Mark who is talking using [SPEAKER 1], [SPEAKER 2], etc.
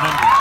[SPEAKER 1] remembered.